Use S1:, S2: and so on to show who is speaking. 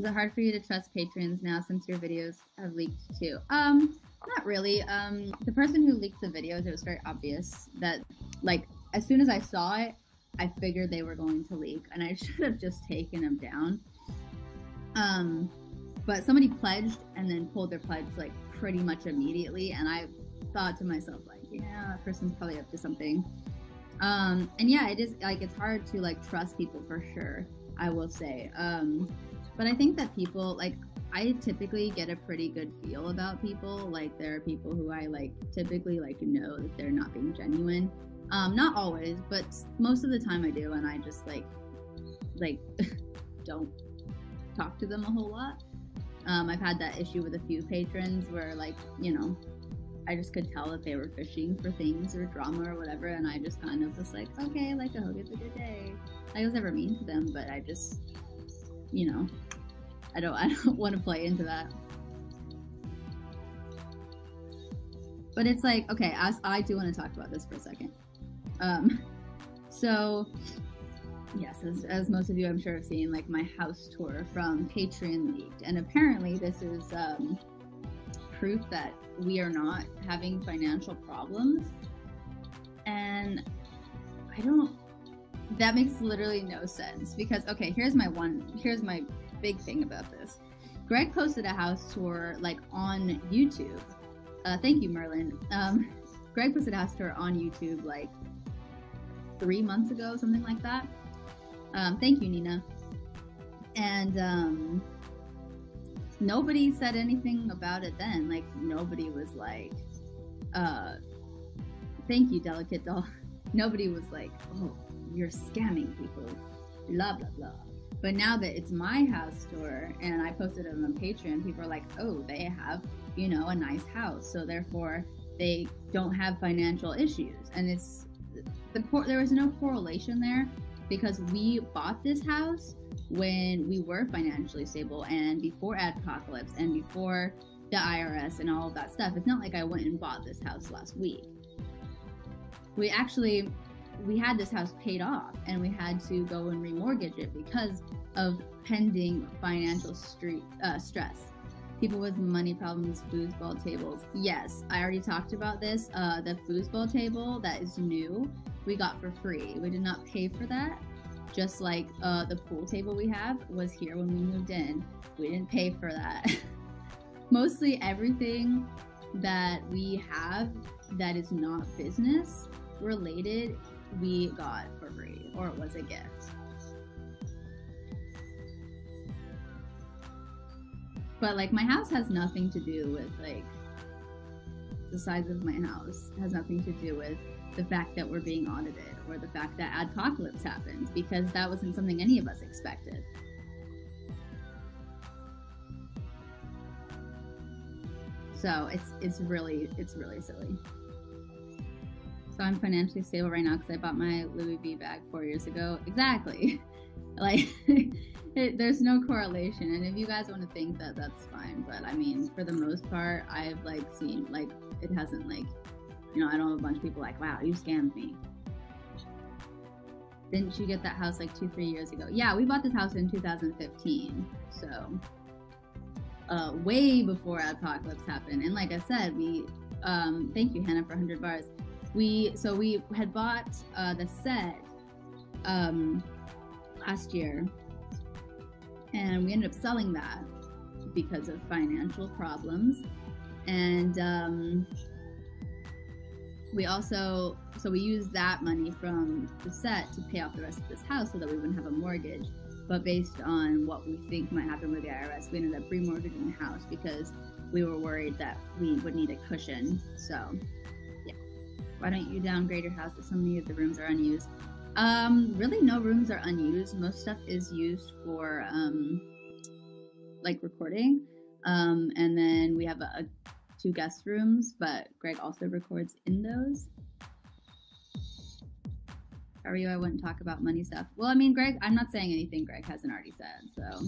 S1: Is it hard for you to trust patrons now since your videos have leaked too? Um, not really. Um, the person who leaked the videos, it was very obvious that, like, as soon as I saw it, I figured they were going to leak, and I should have just taken them down. Um, but somebody pledged and then pulled their pledge like pretty much immediately, and I thought to myself like, yeah, that person's probably up to something. Um, and yeah, it is like it's hard to like trust people for sure. I will say. Um, but I think that people like I typically get a pretty good feel about people. Like there are people who I like typically like know that they're not being genuine. Um, not always, but most of the time I do, and I just like like don't talk to them a whole lot. Um, I've had that issue with a few patrons where like you know I just could tell that they were fishing for things or drama or whatever, and I just kind of was like, okay, like I hope have a good day. I was never mean to them, but I just, you know, I don't, I don't want to play into that. But it's like, okay, as I do want to talk about this for a second. Um, so yes, as, as most of you I'm sure have seen, like my house tour from Patreon leaked, and apparently this is um, proof that we are not having financial problems. And I don't, that makes literally no sense because, okay, here's my one, here's my big thing about this. Greg posted a house tour like on YouTube. Uh, thank you, Merlin. Um, Greg posted a house tour on YouTube like three months ago, something like that. Um, thank you, Nina. And um, nobody said anything about it then. Like nobody was like, uh, thank you, delicate doll. Nobody was like, oh, you're scamming people, blah blah blah. But now that it's my house tour and I posted it on Patreon, people are like, oh, they have, you know, a nice house, so therefore they don't have financial issues. And it's the there was no correlation there because we bought this house when we were financially stable and before Adpocalypse and before the IRS and all of that stuff. It's not like I went and bought this house last week. We actually we had this house paid off and we had to go and remortgage it because of pending financial street, uh, stress. People with money problems, foosball tables. Yes, I already talked about this. Uh, the foosball table that is new, we got for free. We did not pay for that just like uh, the pool table we have was here when we moved in. We didn't pay for that. Mostly everything that we have that is not business related, we got for free or it was a gift. But like my house has nothing to do with like the size of my house has nothing to do with the fact that we're being audited or the fact that adpocalypse happened because that wasn't something any of us expected. So it's it's really it's really silly. So I'm financially stable right now because I bought my Louis V bag four years ago. Exactly. like it, there's no correlation, and if you guys want to think that, that's fine. But I mean, for the most part, I've like seen like it hasn't like you know, I don't have a bunch of people like, wow, you scammed me. Didn't you get that house like two, three years ago? Yeah, we bought this house in 2015. So, uh, way before adpocalypse happened. And like I said, we, um, thank you, Hannah, for 100 bars. We, so we had bought uh, the set um, last year. And we ended up selling that because of financial problems. And, um, we also so we used that money from the set to pay off the rest of this house so that we wouldn't have a mortgage. But based on what we think might happen with the irs we ended up remortgaging the house because we were worried that we would need a cushion. So why don't you downgrade your house if so many of the rooms are unused um really no rooms are unused most stuff is used for um like recording um and then we have a, a two guest rooms, but Greg also records in those. How are you? I wouldn't talk about money stuff. Well, I mean, Greg, I'm not saying anything Greg hasn't already said, so